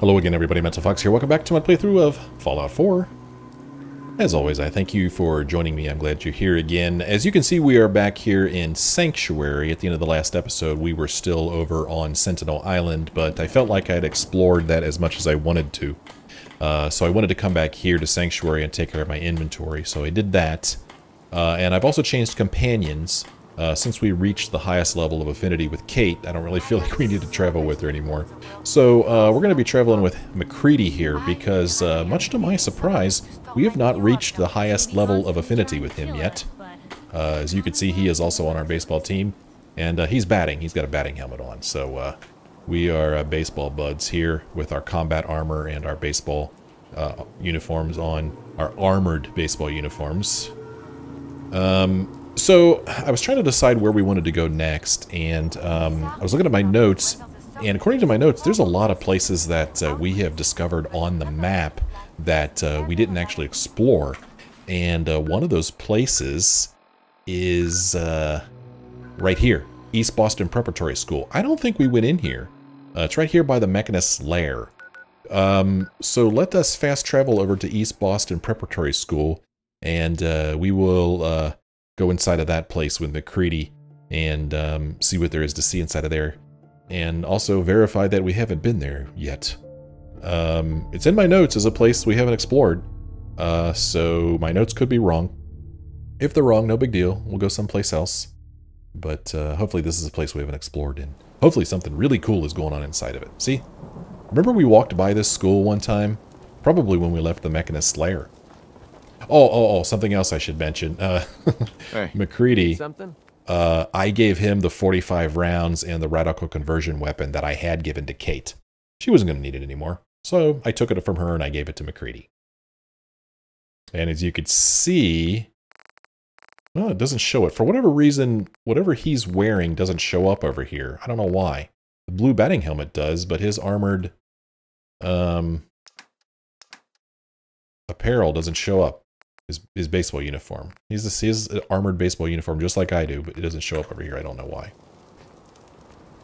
Hello again everybody, Mental Fox here. Welcome back to my playthrough of Fallout 4. As always, I thank you for joining me. I'm glad you're here again. As you can see, we are back here in Sanctuary. At the end of the last episode, we were still over on Sentinel Island, but I felt like I had explored that as much as I wanted to. Uh, so I wanted to come back here to Sanctuary and take care of my inventory, so I did that. Uh, and I've also changed companions. Uh, since we reached the highest level of affinity with Kate, I don't really feel like we need to travel with her anymore. So uh, we're going to be traveling with MacCready here because, uh, much to my surprise, we have not reached the highest level of affinity with him yet. Uh, as you can see, he is also on our baseball team, and uh, he's batting. He's got a batting helmet on, so uh, we are baseball buds here with our combat armor and our baseball uniforms on, our armored baseball uniforms. Um, so I was trying to decide where we wanted to go next, and um, I was looking at my notes, and according to my notes, there's a lot of places that uh, we have discovered on the map that uh, we didn't actually explore. And uh, one of those places is uh, right here, East Boston Preparatory School. I don't think we went in here. Uh, it's right here by the Mechanist's Lair. Um, so let us fast travel over to East Boston Preparatory School, and uh, we will go inside of that place with MacCready and um, see what there is to see inside of there. And also verify that we haven't been there yet. Um, it's in my notes as a place we haven't explored, uh, so my notes could be wrong. If they're wrong, no big deal. We'll go someplace else. But uh, hopefully this is a place we haven't explored in. Hopefully something really cool is going on inside of it. See? Remember we walked by this school one time? Probably when we left the Mechanist's lair. Oh, oh, oh, something else I should mention. Uh, hey, MacCready, something? Uh, I gave him the 45 rounds and the radical conversion weapon that I had given to Kate. She wasn't going to need it anymore. So I took it from her and I gave it to MacCready. And as you could see, well, it doesn't show it. For whatever reason, whatever he's wearing doesn't show up over here. I don't know why. The blue batting helmet does, but his armored um, apparel doesn't show up his, his baseball uniform. He's a, he has an armored baseball uniform just like I do, but it doesn't show up over here. I don't know why.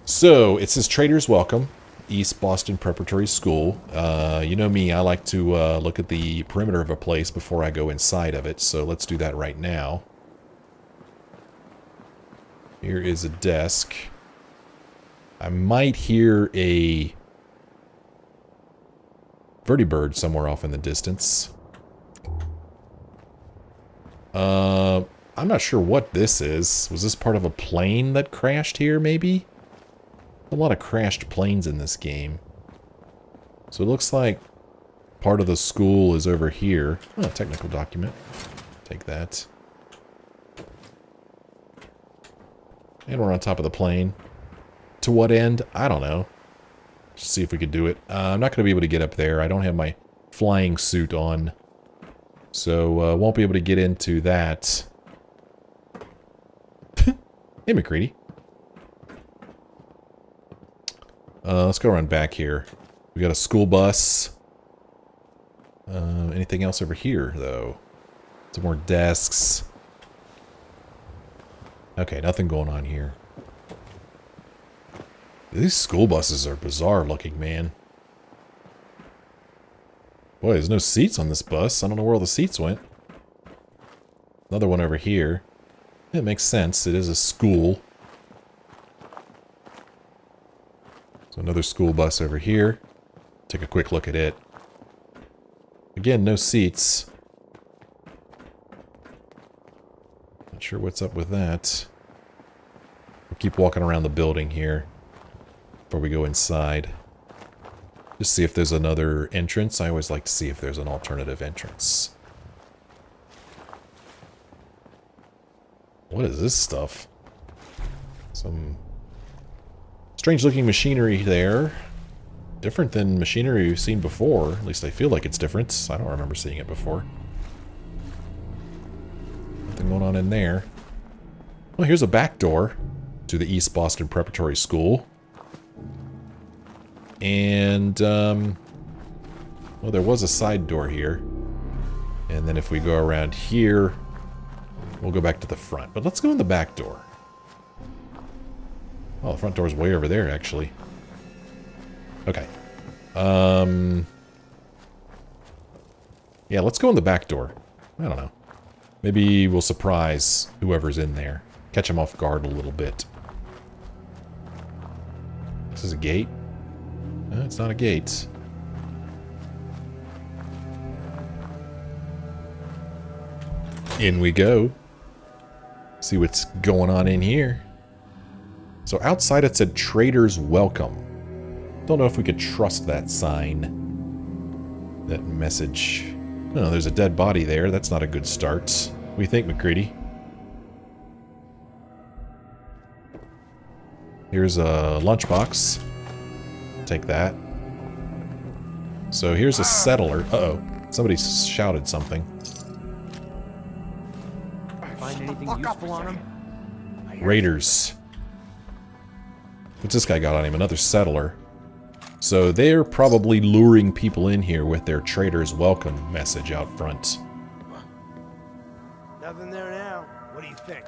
So, it says Traders Welcome, East Boston Preparatory School. Uh, you know me, I like to uh, look at the perimeter of a place before I go inside of it, so let's do that right now. Here is a desk. I might hear a vertibird somewhere off in the distance. Uh, I'm not sure what this is. Was this part of a plane that crashed here, maybe? A lot of crashed planes in this game. So it looks like part of the school is over here. Oh, technical document. Take that. And we're on top of the plane. To what end? I don't know. Just see if we could do it. Uh, I'm not going to be able to get up there. I don't have my flying suit on. So, uh, won't be able to get into that. hey, MacCready. Uh, let's go run back here. We got a school bus. Uh, anything else over here, though? Some more desks. Okay, nothing going on here. These school buses are bizarre looking, man. Boy, there's no seats on this bus. I don't know where all the seats went. Another one over here. It makes sense. It is a school. So another school bus over here. Take a quick look at it. Again, no seats. Not sure what's up with that. We'll keep walking around the building here before we go inside. Just see if there's another entrance. I always like to see if there's an alternative entrance. What is this stuff? Some strange looking machinery there. Different than machinery we've seen before. At least I feel like it's different. I don't remember seeing it before. Nothing going on in there. Well, here's a back door to the East Boston Preparatory School. And, um, well, there was a side door here. And then if we go around here, we'll go back to the front. But let's go in the back door. Oh, the front door is way over there, actually. Okay. Um... Yeah, let's go in the back door. I don't know. Maybe we'll surprise whoever's in there. Catch them off guard a little bit. This is a gate? It's not a gate. In we go. See what's going on in here. So outside it said Traders Welcome. Don't know if we could trust that sign. That message. Oh, there's a dead body there. That's not a good start. What do you think, MacCready? Here's a lunchbox. Take that. So here's a settler. Uh-oh. Somebody shouted something. Find anything useful on him? Raiders. What's this guy got on him? Another settler. So they're probably luring people in here with their trader's welcome message out front. Nothing there now. What do you think?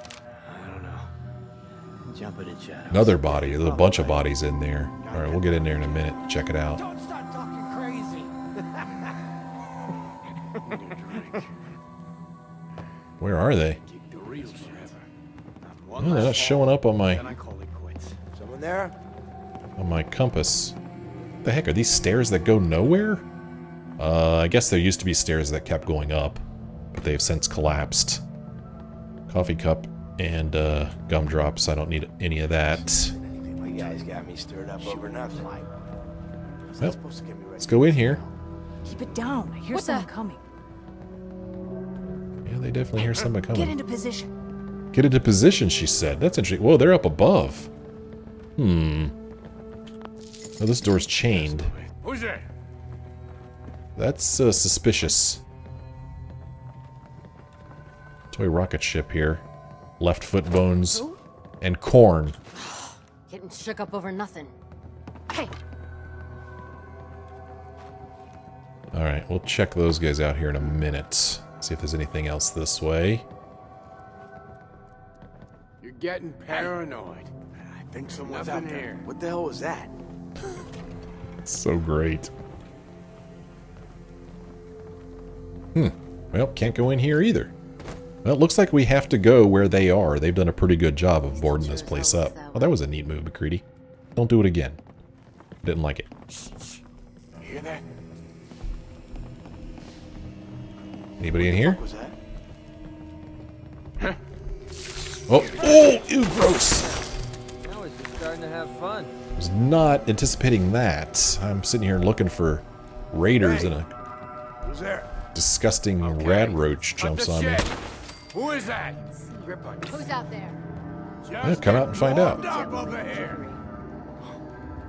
Another body. There's a bunch of bodies in there. Alright, we'll get in there in a minute. Check it out. Don't start talking crazy. Where are they? Keep the real forever. Oh, they're not showing up on my Then I call it quits. Someone there? on my compass. The heck are these stairs that go nowhere? Uh, I guess there used to be stairs that kept going up, but they've since collapsed. Coffee cup and uh, gumdrops. I don't need any of that. You guys got me stirred up over nothing. Well, that supposed to get me ready? Let's go in here. Keep it down. I hear What someone coming. Yeah, they definitely hear someone coming. Get into position. Get into position, she said. That's interesting. Whoa, they're up above. Hmm. Oh, this door's chained. Who's there? That's uh, suspicious. Toy rocket ship here. Left foot bones. And corn. Getting shook up over nothing. Hey, Alright, we'll check those guys out here in a minute. See if there's anything else this way. You're getting paranoid. I think someone's Nothing out there. here. What the hell was that? So great. Hmm. Well, can't go in here either. Well, it looks like we have to go where they are. They've done a pretty good job of boarding this place up. Oh, that was a neat move, MacCready. Don't do it again. Didn't like it. Hear that? Anybody in here? What was that? Oh, oh, ew, gross. Now it's just starting to have fun. I was not anticipating that. I'm sitting here looking for raiders and a Who's there? disgusting rad roach jumps on me. shit. Who is that? Who's out there? Yeah, come out and find out. Up over here.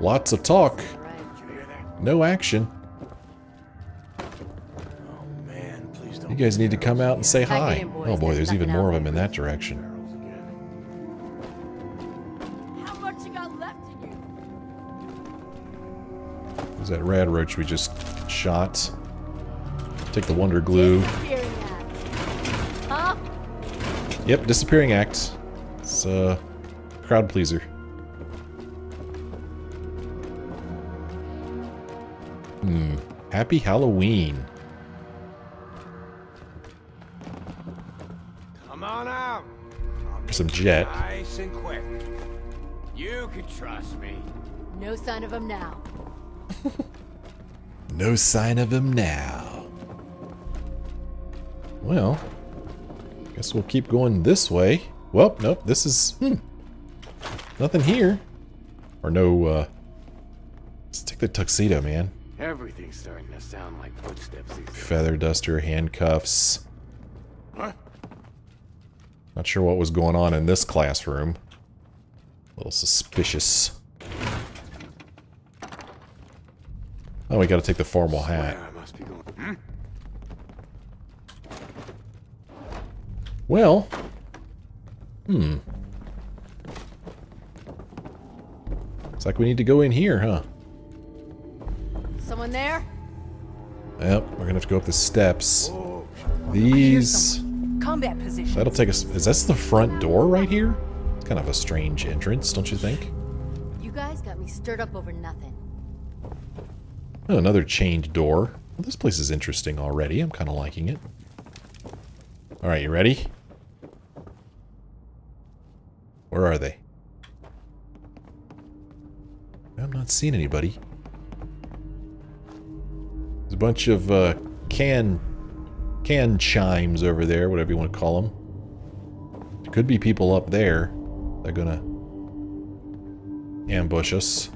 Lots of talk, Right. you hear that? no action. Oh man, please don't. You guys need to come out and say hi. Oh boy, There's there's even more of them in that direction. Barrels again. How much you got left in you? There's that rad roach we just shot. Take the wonder glue. Yep, disappearing act. It's a crowd pleaser. Hmm. Happy Halloween. Come on out. Some jet. Nice and quick. You can trust me. No sign of him now. No sign of him now. Well, guess we'll keep going this way. Well, nope, this is, hmm, nothing here. Or no, uh, let's take the tuxedo, man. Everything's starting to sound like footsteps these. Feather duster, handcuffs. What? Not sure what was going on in this classroom. A little suspicious. Oh, we gotta take the formal hat. I must be going. Hmm? Well, hmm. Looks like we need to go in here, huh? Someone there? Yep, we're gonna have to go up the steps. Oh, These... Combat position. That'll take us... Is this the front door right here? It's kind of a strange entrance, don't you think? You guys got me stirred up over nothing. Oh, another chained door. Well, this place is interesting already. I'm kind of liking it. Alright, you ready? Where are they? I'm not seeing anybody. There's a bunch of uh, can can chimes over there, whatever you want to call them. There could be people up there. They're gonna ambush us.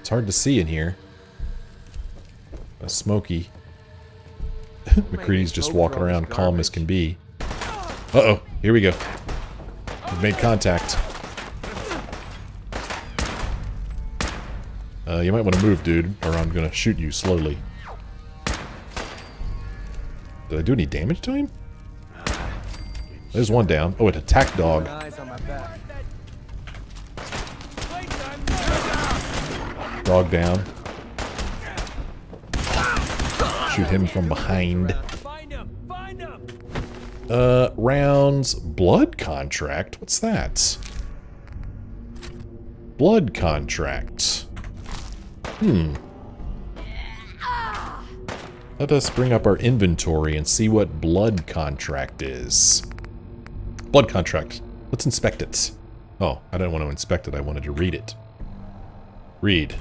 It's hard to see in here. A smoky. MacCready's just walking around calm as can be. Uh-oh, here we go. We've made contact. Uh, you might want to move, dude, or I'm gonna shoot you slowly. Did I do any damage to him? There's one down. Oh, an attack dog. Dog down. Shoot him from behind. Uh, rounds. Blood contract? What's that? Blood contract. Hmm. Let us bring up our inventory and see what blood contract is. Blood contract. Let's inspect it. Oh, I didn't want to inspect it. I wanted to read it. Read.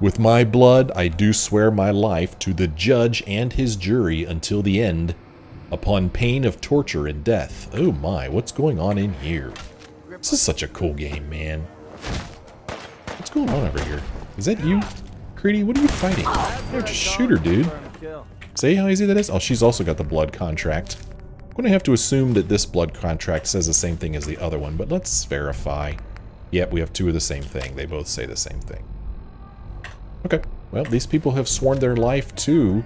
With my blood, I do swear my life to the judge and his jury until the end, upon pain of torture and death. Oh my, what's going on in here? This is such a cool game, man. What's going on over here? Is that you, Creedy? What are you fighting? You're just shoot her, dude. See how easy that is? Oh, she's also got the blood contract. I'm going to have to assume that this blood contract says the same thing as the other one, but let's verify. Yep, we have two of the same thing. They both say the same thing. Okay. Well, these people have sworn their life to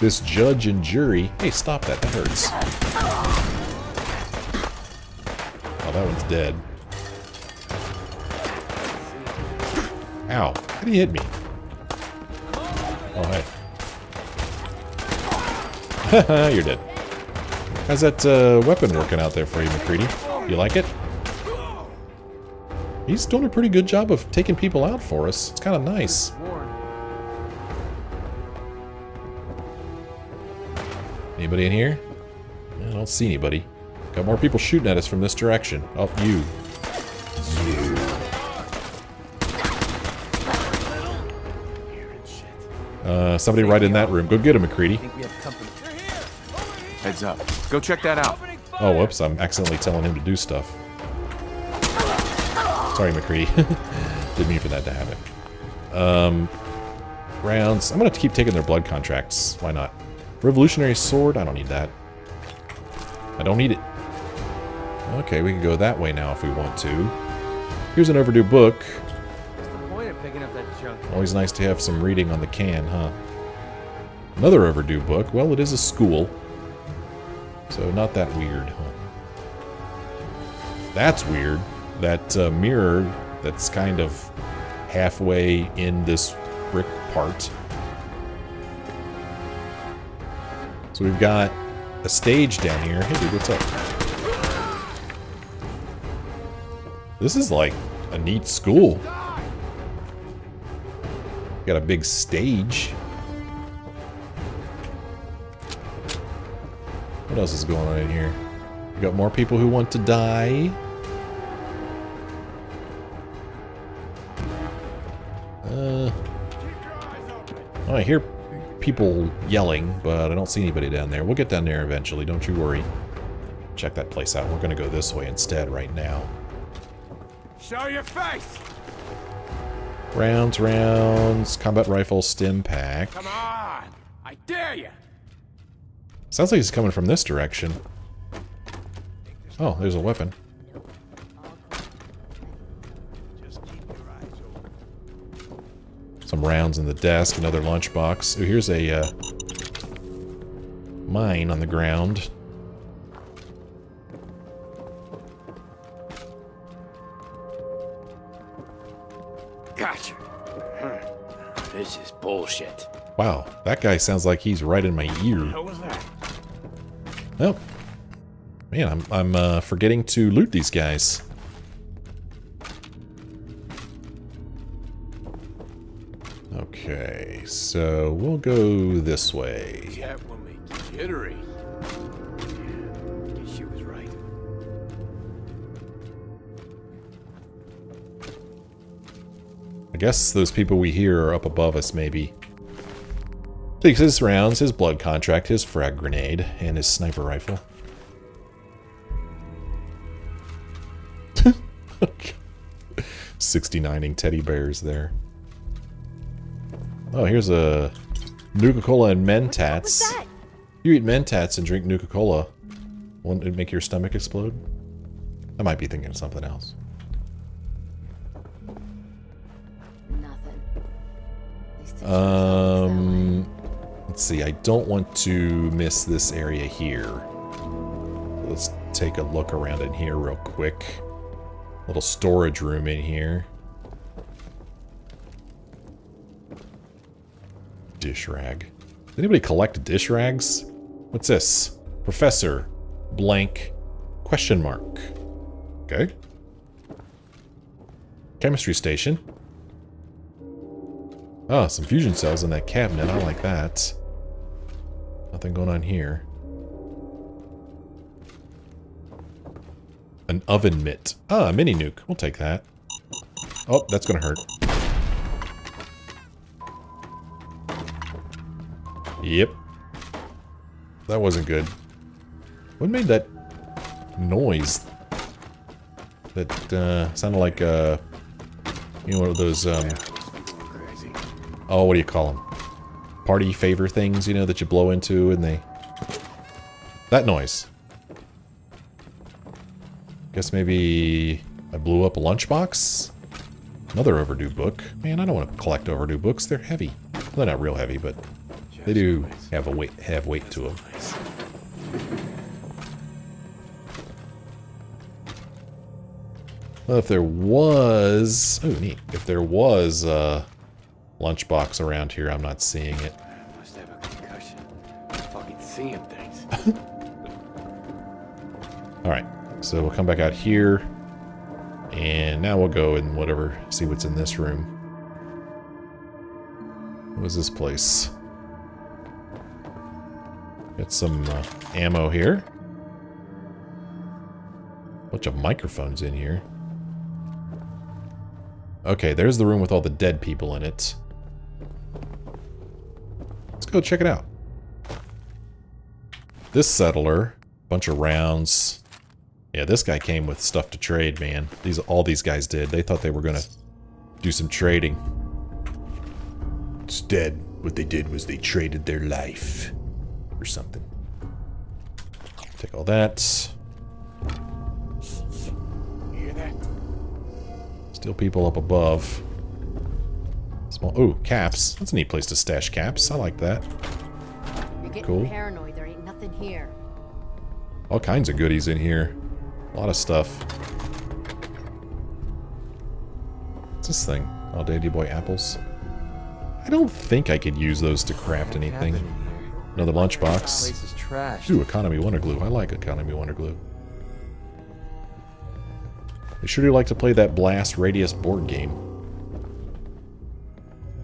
this judge and jury. Hey, stop that. That hurts. Oh, that one's dead. Ow. How did he hit me? Oh, hey. You're dead. How's that uh, weapon working out there for you, MacCready? You like it? He's doing a pretty good job of taking people out for us. It's kind of nice. Anybody in here? I don't see anybody. Got more people shooting at us from this direction. Oh, you. You. Uh, somebody right in that room. Go get him, MacCready. Heads up. Go check that out. Oh, whoops. I'm accidentally telling him to do stuff. Sorry, MacCready. Didn't mean for that to happen. Um, rounds. I'm going to keep taking their blood contracts. Why not? Revolutionary sword? I don't need that. I don't need it. Okay, we can go that way now if we want to. Here's an overdue book. What's the point of picking up that junk? Always nice to have some reading on the can, huh? Another overdue book. Well, it is a school. So not that weird, huh? That's weird. That uh, mirror that's kind of halfway in this brick part. So we've got a stage down here. Hey dude, what's up? This is like a neat school. Got a big stage. What else is going on in here? We got more people who want to die. Uh, oh, I hear people yelling, but I don't see anybody down there. We'll get down there eventually, don't you worry. Check that place out. We're going to go this way instead right now. Show your face! Rounds, rounds, combat rifle, stim pack. Come on! I dare you! Sounds like he's coming from this direction. Oh, there's a weapon. Some rounds in the desk, another lunchbox. Oh, here's a uh, mine on the ground. Gotcha. Hmm. This is bullshit. Wow, that guy sounds like he's right in my ear. What was that? Oh. Man, I'm, I'm uh, forgetting to loot these guys. Okay, so we'll go this way. That will make you jittery. Yeah, she was right. I guess those people we hear are up above us, maybe. Takes his rounds, his blood contract, his frag grenade, and his sniper rifle. 69ing teddy bears there. Oh, here's a Nuka-Cola and Mentats. You eat Mentats and drink Nuka-Cola. Won't it make your stomach explode? I might be thinking of something else. Nothing. At least it sure sounds Um, let's see. I don't want to miss this area here. Let's take a look around in here real quick. Little storage room in here. Dish rag. Does anybody collect dish rags? What's this? Professor blank question mark. Okay. Chemistry station. Ah, some fusion cells in that cabinet. I like that. Nothing going on here. An oven mitt. Ah, mini nuke. We'll take that. Oh, that's gonna hurt. Yep. That wasn't good. What made that noise? That uh, sounded like uh, you know, one of those um, oh, what do you call them? Party favor things, you know, that you blow into and they... That noise. Guess maybe I blew up a lunchbox? Another overdue book. Man, I don't want to collect overdue books. They're heavy. Well, they're not real heavy, but they do have a weight have weight to them. Well, if there was... Oh, neat. If there was a lunchbox around here, I'm not seeing it. Must have a concussion. Fucking seeing things. Alright, so we'll come back out here. And now we'll go and whatever, see what's in this room. What is this place? Got some uh, ammo here. Bunch of microphones in here. Okay, there's the room with all the dead people in it. Let's go check it out. This settler, bunch of rounds. Yeah, this guy came with stuff to trade, man. These all these guys did. They thought they were gonna do some trading. Instead, what they did was they traded their life or something. Take all that. Hear that? Still people up above. Small. Oh, caps. That's a neat place to stash caps. I like that. You're getting Cool. paranoid. There ain't nothing here. All kinds of goodies in here. A lot of stuff. What's this thing? Oh, Dandy Boy apples. I don't think I could use those to craft anything. Another lunchbox. Place is trash. Ooh, Economy Wonder Glue. I like Economy Wonder Glue. They sure do like to play that Blast Radius board game.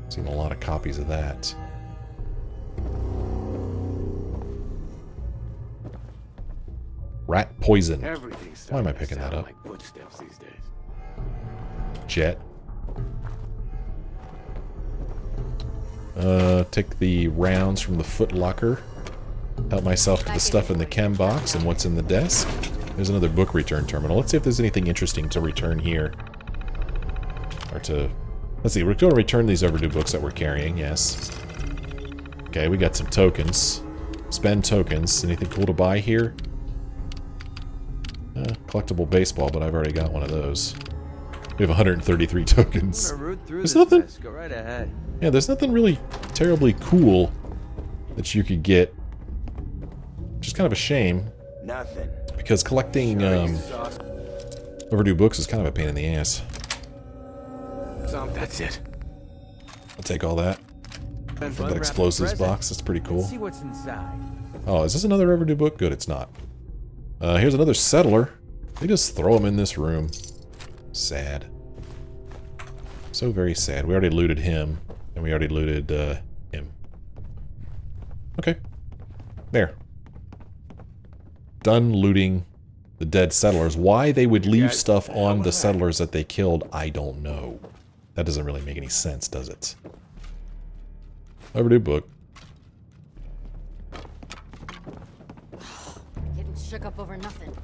Seen a lot of copies of that. Rat poison. Why am I picking that up? Like footsteps these days. Jet. Uh, take the rounds from the foot locker. Help myself to the stuff in the chem box and what's in the desk. There's another book return terminal. Let's see if there's anything interesting to return here. Or to... Let's see, we're going to return these overdue books that we're carrying, yes. Okay, we got some tokens. Spend tokens. Anything cool to buy here? Uh, collectible baseball, but I've already got one of those. We have 133 tokens. I'm gonna root through There's nothing- right ahead. Yeah, there's nothing really terribly cool that you could get. Which is kind of a shame, Nothing. because collecting um, overdue books is kind of a pain in the ass. That's it. I'll take all that from that explosives box. That's pretty cool. See what's inside. Oh, is this another overdue book? Good, it's not. Uh, here's another settler. They just throw them in this room. Sad. So very sad. We already looted him. And we already looted uh, him. Okay. There. Done looting the dead settlers. Why they would leave stuff on the settlers that they killed, I don't know. That doesn't really make any sense, does it? Overdue book. Getting shook up over nothing.